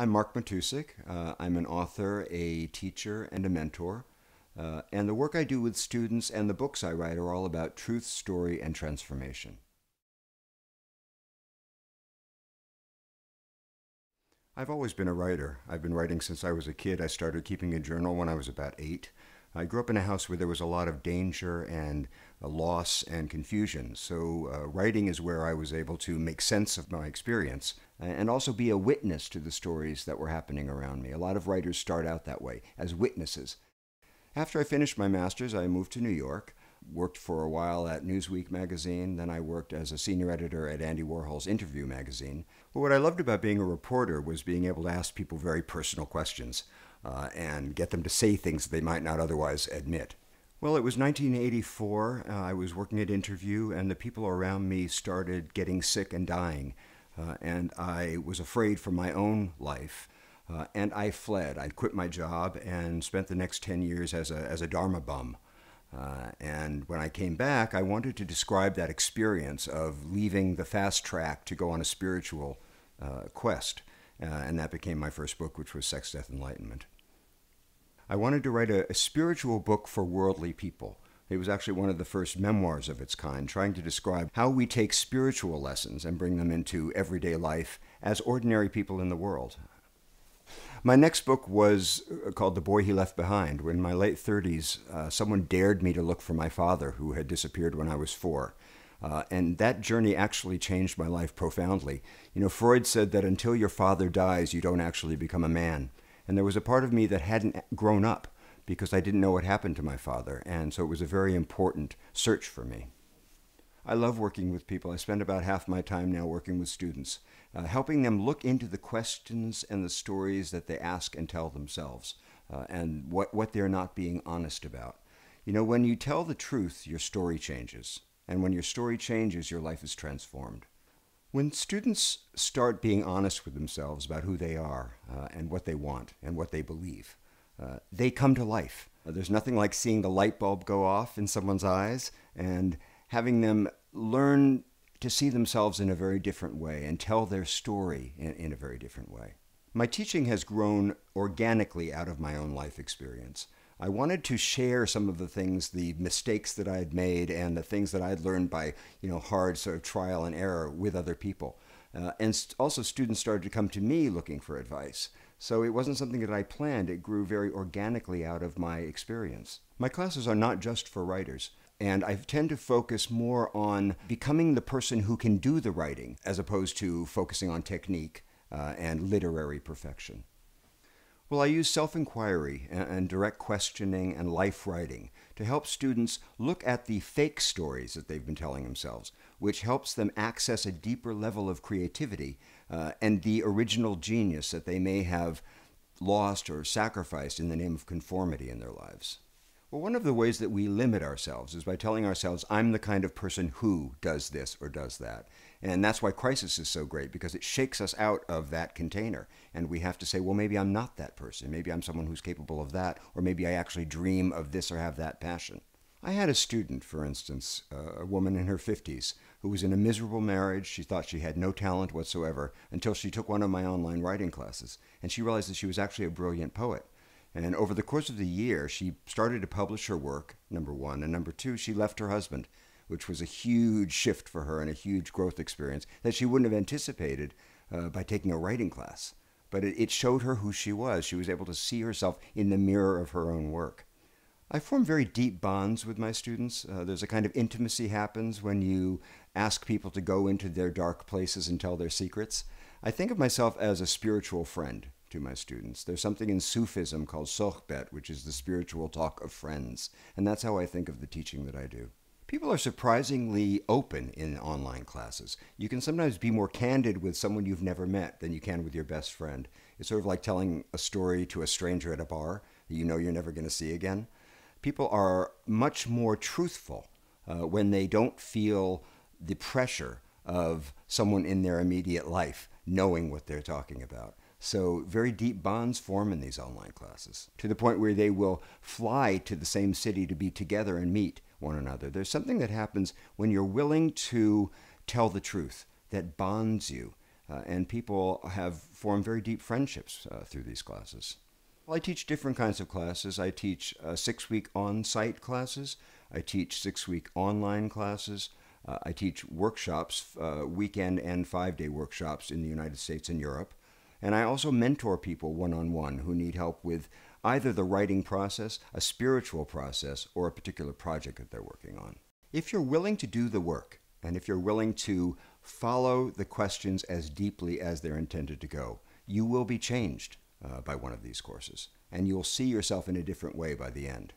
I'm Mark Matousek. Uh, I'm an author, a teacher, and a mentor. Uh, and the work I do with students and the books I write are all about truth, story, and transformation. I've always been a writer. I've been writing since I was a kid. I started keeping a journal when I was about eight. I grew up in a house where there was a lot of danger and uh, loss and confusion. So, uh, writing is where I was able to make sense of my experience and also be a witness to the stories that were happening around me. A lot of writers start out that way, as witnesses. After I finished my master's, I moved to New York worked for a while at Newsweek magazine. Then I worked as a senior editor at Andy Warhol's Interview magazine. But what I loved about being a reporter was being able to ask people very personal questions uh, and get them to say things they might not otherwise admit. Well, it was 1984. Uh, I was working at Interview, and the people around me started getting sick and dying. Uh, and I was afraid for my own life. Uh, and I fled. I quit my job and spent the next 10 years as a, as a Dharma bum. Uh, and when I came back, I wanted to describe that experience of leaving the fast track to go on a spiritual uh, quest. Uh, and that became my first book, which was Sex, Death, Enlightenment. I wanted to write a, a spiritual book for worldly people. It was actually one of the first memoirs of its kind, trying to describe how we take spiritual lessons and bring them into everyday life as ordinary people in the world. My next book was uh, called The Boy He Left Behind. When in my late 30s, uh, someone dared me to look for my father, who had disappeared when I was four. Uh, and that journey actually changed my life profoundly. You know, Freud said that until your father dies, you don't actually become a man. And there was a part of me that hadn't grown up because I didn't know what happened to my father. And so it was a very important search for me. I love working with people. I spend about half my time now working with students uh, helping them look into the questions and the stories that they ask and tell themselves, uh, and what, what they're not being honest about. You know, when you tell the truth, your story changes. And when your story changes, your life is transformed. When students start being honest with themselves about who they are uh, and what they want and what they believe, uh, they come to life. Uh, there's nothing like seeing the light bulb go off in someone's eyes and having them learn to see themselves in a very different way and tell their story in, in a very different way. My teaching has grown organically out of my own life experience. I wanted to share some of the things, the mistakes that I had made, and the things that I had learned by, you know, hard sort of trial and error with other people. Uh, and st- also, students started to come to me looking for advice. So it wasn't something that I planned. It grew very organically out of my experience. My classes are not just for writers. And I tend to focus more on becoming the person who can do the writing as opposed to focusing on technique uh, and literary perfection. Well, I use self inquiry and direct questioning and life writing to help students look at the fake stories that they've been telling themselves, which helps them access a deeper level of creativity uh, and the original genius that they may have lost or sacrificed in the name of conformity in their lives. Well, one of the ways that we limit ourselves is by telling ourselves, I'm the kind of person who does this or does that. And that's why crisis is so great, because it shakes us out of that container. And we have to say, well, maybe I'm not that person. Maybe I'm someone who's capable of that, or maybe I actually dream of this or have that passion. I had a student, for instance, uh, a woman in her 50s, who was in a miserable marriage. She thought she had no talent whatsoever until she took one of my online writing classes. And she realized that she was actually a brilliant poet. And over the course of the year, she started to publish her work, number one. And number two, she left her husband, which was a huge shift for her and a huge growth experience that she wouldn't have anticipated uh, by taking a writing class. But it, it showed her who she was. She was able to see herself in the mirror of her own work. I form very deep bonds with my students. Uh, there's a kind of intimacy happens when you ask people to go into their dark places and tell their secrets. I think of myself as a spiritual friend to my students. There's something in Sufism called sohbet, which is the spiritual talk of friends, and that's how I think of the teaching that I do. People are surprisingly open in online classes. You can sometimes be more candid with someone you've never met than you can with your best friend. It's sort of like telling a story to a stranger at a bar that you know you're never going to see again. People are much more truthful uh, when they don't feel the pressure of someone in their immediate life knowing what they're talking about. So, very deep bonds form in these online classes to the point where they will fly to the same city to be together and meet one another. There's something that happens when you're willing to tell the truth that bonds you. uh, and people have formed very deep friendships uh, through these classes. Well, I teach different kinds of classes. I teach uh, six week on site classes, I teach six week online classes. Uh, I teach workshops, uh, weekend and five day workshops in the United States and Europe. And I also mentor people one on one who need help with either the writing process, a spiritual process, or a particular project that they're working on. If you're willing to do the work, and if you're willing to follow the questions as deeply as they're intended to go, you will be changed uh, by one of these courses, and you'll see yourself in a different way by the end.